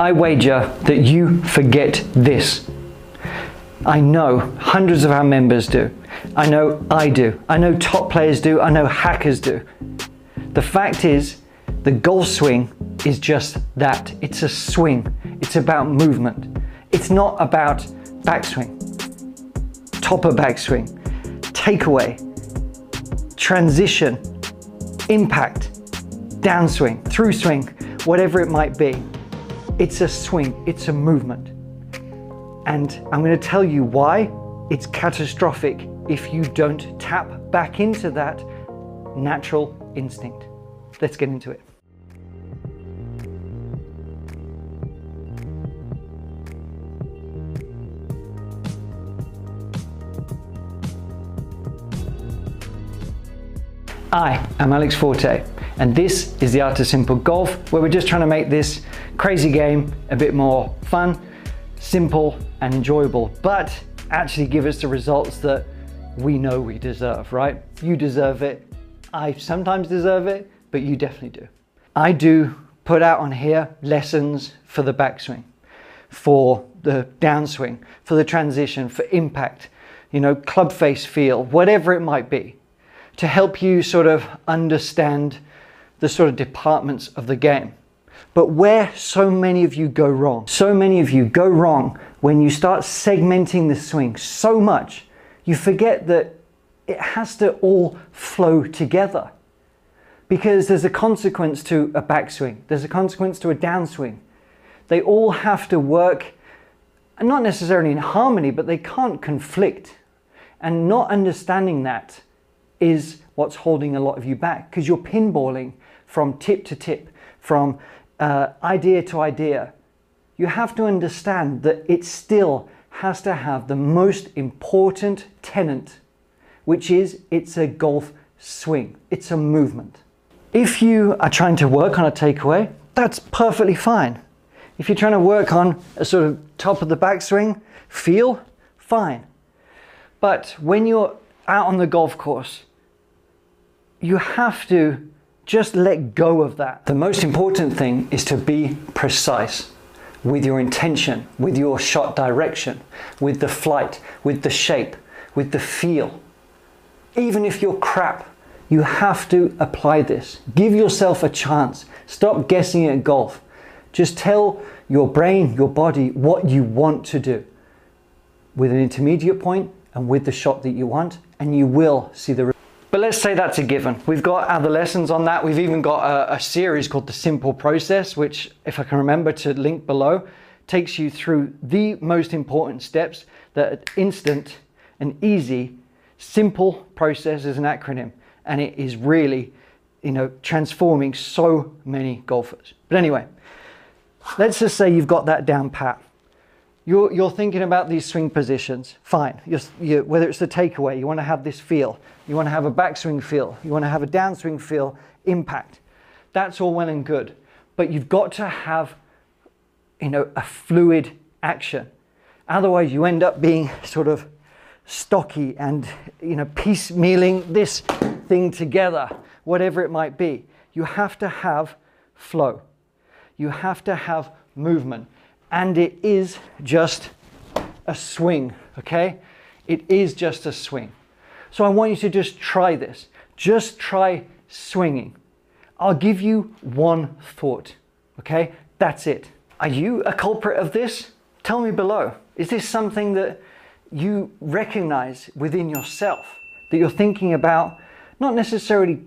I wager that you forget this. I know hundreds of our members do. I know I do. I know top players do. I know hackers do. The fact is, the golf swing is just that. It's a swing. It's about movement. It's not about backswing, topper backswing, takeaway, transition, impact, downswing, through swing, whatever it might be. It's a swing, it's a movement. And I'm going to tell you why it's catastrophic if you don't tap back into that natural instinct. Let's get into it. Hi, I'm Alex Forte, and this is the Art of Simple Golf, where we're just trying to make this crazy game a bit more fun, simple, and enjoyable, but actually give us the results that we know we deserve, right? You deserve it. I sometimes deserve it, but you definitely do. I do put out on here lessons for the backswing, for the downswing, for the transition, for impact, you know, club face feel, whatever it might be to help you sort of understand the sort of departments of the game. But where so many of you go wrong, so many of you go wrong when you start segmenting the swing so much, you forget that it has to all flow together. Because there's a consequence to a backswing, there's a consequence to a downswing. They all have to work, not necessarily in harmony, but they can't conflict. And not understanding that is what's holding a lot of you back because you're pinballing from tip to tip, from uh, idea to idea. You have to understand that it still has to have the most important tenant, which is it's a golf swing, it's a movement. If you are trying to work on a takeaway, that's perfectly fine. If you're trying to work on a sort of top of the backswing feel, fine. But when you're out on the golf course you have to just let go of that. The most important thing is to be precise with your intention, with your shot direction, with the flight, with the shape, with the feel. Even if you're crap, you have to apply this. Give yourself a chance. Stop guessing at golf. Just tell your brain, your body, what you want to do with an intermediate point and with the shot that you want, and you will see the let's say that's a given. We've got other lessons on that. We've even got a, a, series called The Simple Process, which, if I can remember to link below, takes you through the most important steps that instant and easy, simple process is an acronym. And it is really, you know, transforming so many golfers. But anyway, let's just say you've got that down pat. You're, you're thinking about these swing positions, fine. You're, you, whether it's the takeaway, you want to have this feel. You want to have a backswing feel. You want to have a downswing feel, impact. That's all well and good. But you've got to have, you know, a fluid action. Otherwise, you end up being sort of stocky and, you know, piecemealing this thing together, whatever it might be. You have to have flow. You have to have movement and it is just a swing, okay? It is just a swing. So I want you to just try this. Just try swinging. I'll give you one thought, okay? That's it. Are you a culprit of this? Tell me below. Is this something that you recognize within yourself that you're thinking about, not necessarily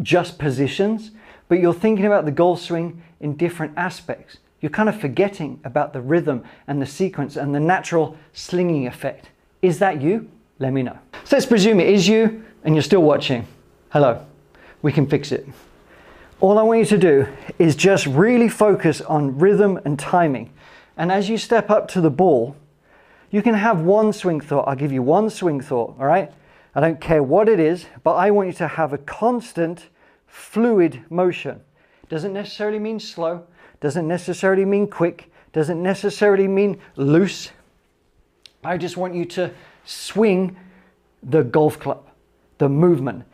just positions, but you're thinking about the golf swing in different aspects? You're kind of forgetting about the rhythm and the sequence and the natural slinging effect. Is that you? Let me know. So let's presume it is you and you're still watching. Hello, we can fix it. All I want you to do is just really focus on rhythm and timing. And as you step up to the ball, you can have one swing thought. I'll give you one swing thought, all right? I don't care what it is, but I want you to have a constant, fluid motion. Doesn't necessarily mean slow, doesn't necessarily mean quick, doesn't necessarily mean loose. I just want you to swing the golf club, the movement.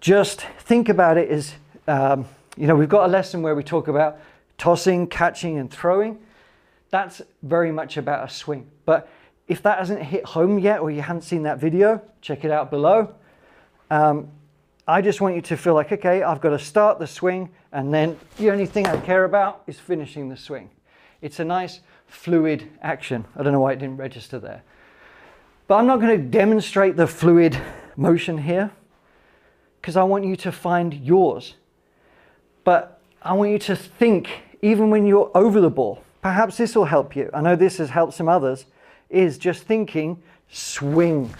Just think about it as, um, you know, we've got a lesson where we talk about tossing, catching, and throwing. That's very much about a swing. But if that hasn't hit home yet or you haven't seen that video, check it out below. Um, I just want you to feel like, okay, I've got to start the swing and then the only thing I care about is finishing the swing. It's a nice fluid action. I don't know why it didn't register there. But I'm not going to demonstrate the fluid motion here because I want you to find yours. But I want you to think, even when you're over the ball, perhaps this will help you. I know this has helped some others, is just thinking swing,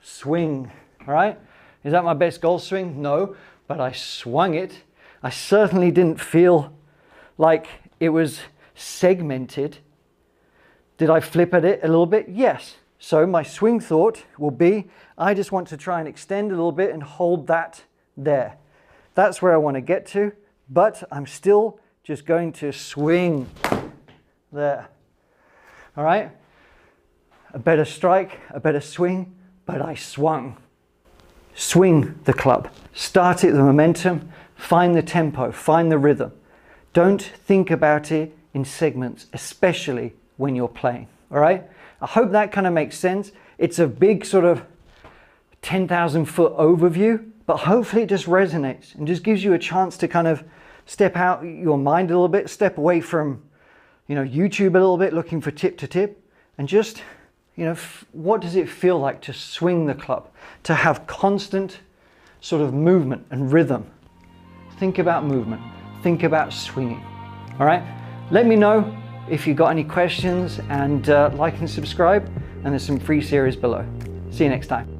swing, all right? Is that my best golf swing? No, but I swung it. I certainly didn't feel like it was segmented. Did I flip at it a little bit? Yes. So my swing thought will be, I just want to try and extend a little bit and hold that there. That's where I want to get to, but I'm still just going to swing there. All right? A better strike, a better swing, but I swung. Swing the club. Start it the momentum, find the tempo, find the rhythm. Don't think about it in segments, especially when you're playing. All right? I hope that kind of makes sense. It's a big sort of 10,000 foot overview, but hopefully it just resonates and just gives you a chance to kind of step out your mind a little bit, step away from, you know, YouTube a little bit, looking for tip to tip, and just, you know, what does it feel like to swing the club, to have constant sort of movement and rhythm? Think about movement, think about swinging. All right? Let me know if you've got any questions and uh, like and subscribe, and there's some free series below. See you next time.